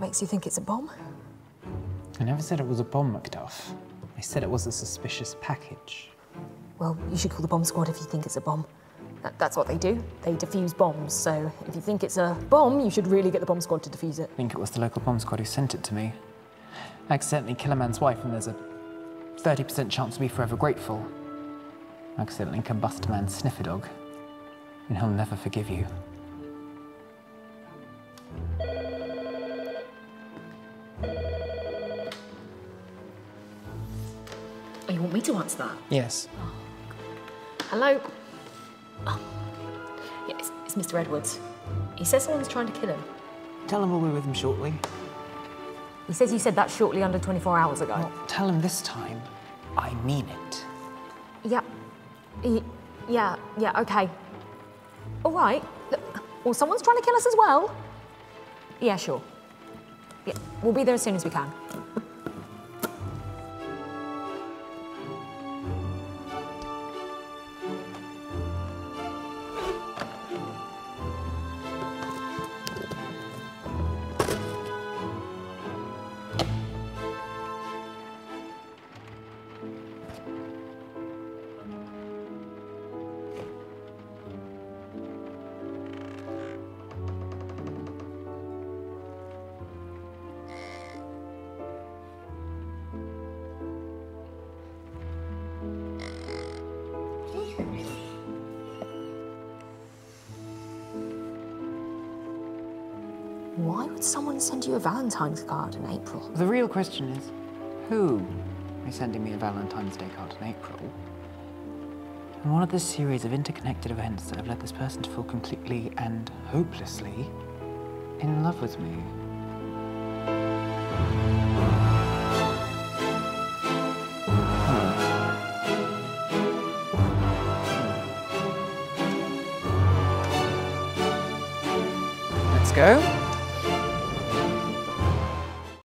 makes you think it's a bomb? I never said it was a bomb, Macduff. I said it was a suspicious package. Well, you should call the bomb squad if you think it's a bomb. That, that's what they do. They defuse bombs. So if you think it's a bomb, you should really get the bomb squad to defuse it. I think it was the local bomb squad who sent it to me. I accidentally kill a man's wife and there's a 30% chance to be forever grateful. I accidentally combust a man's sniffer dog and he'll never forgive you. Oh, you want me to answer that? Yes. Oh, hello? Oh. Yeah, it's, it's Mr. Edwards. He says someone's trying to kill him. Tell him we'll be with him shortly. He says you said that shortly under 24 hours ago. Well, tell him this time. I mean it. Yeah. Y- Yeah, yeah, okay. All right. Look, well, someone's trying to kill us as well. Yeah, sure. Yeah, we'll be there as soon as we can. Why would someone send you a Valentine's card in April? The real question is, who is sending me a Valentine's Day card in April? And one of the series of interconnected events that have led this person to fall completely and hopelessly in love with me. Let's go.